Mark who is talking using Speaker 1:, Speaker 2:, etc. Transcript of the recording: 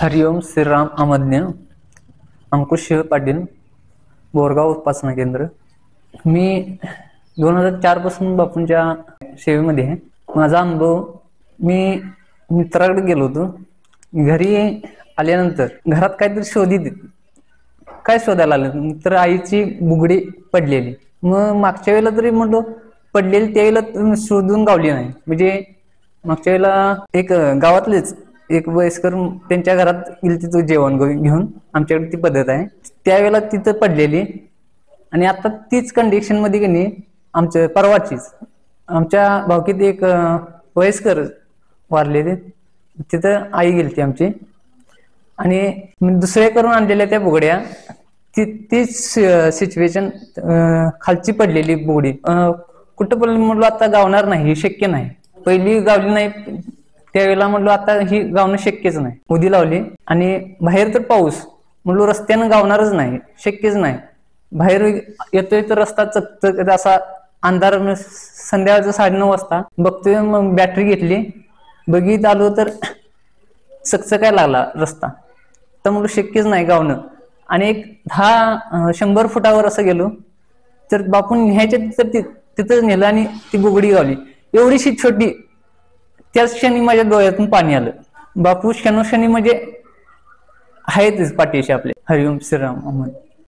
Speaker 1: हरिओम श्रीराम अमज्ञ अंकुश शिव पाटील बोरगाव उपासना केंद्र. मी दोन हजार चारपासून बापूंच्या सेवेमध्ये आहे. माझा अनुभव मी मित्राकडे गेलो होतो. घरी आल्यानंतर घरात काहीतरी शोधित काय शोधायला आलं तर आईची बुगडी पडलेली. मग मागच्या वेळेला तरी म्हणलो पडलेली त्यावेळेला शोधून गावली नाही. म्हणजे मागच्या वेळेला एक गावातलेच एक वयस्कर त्यांच्या घरात गेली तिथं जेवण घेऊन. आमच्याकडे ती पद्धत आहे. त्यावेळेला तिथं पडलेली. आणि आता तीच कंडिशनमध्ये की नाही आमच्या परवाचीच. आमच्या भावकीत एक वयस्कर वारलेले. तिथं आई गेलती आमची. आणि मी दुसऱ्या करून आणलेल्या त्या बुगड्या ती तीच सिच्युएशन खालची पडलेली बुगडी. कुठं पण म्हणलो आता गावणार नाही हे शक्य नाही. पहिली गावली नाही त्यावेळेला म्हणलो आता ही गावणं शक्यच नाही. उदी लावली. आणि बाहेर तर पाऊस. म्हणलो रस्त्यानं गावणारच नाही. शक्यच नाही. बाहेर येतोय तर रस्ता चकचक असा अंधार म्हणजे संध्याकाळचं साडेनऊ वाजता. बघतोय मग बॅटरी घेतली. बघित आलो तर चकचकाय लागला रस्ता. तर म्हणलं शक्यच नाही गावणं. आणि एक दहा शंभर फुटावर असं गेलो. तर बापून न्यायच्या तिथं तिथंच तिथं नेलं आणि ती बुगडी गावली. एवढीशी छोटी त्याच क्षणी माझ्या डोळ्यातून पाणी आलं. बापू क्षणोक्षणी म्हणजे आहेतच पाठीशी आपले. हरिओम श्रीराम अहमद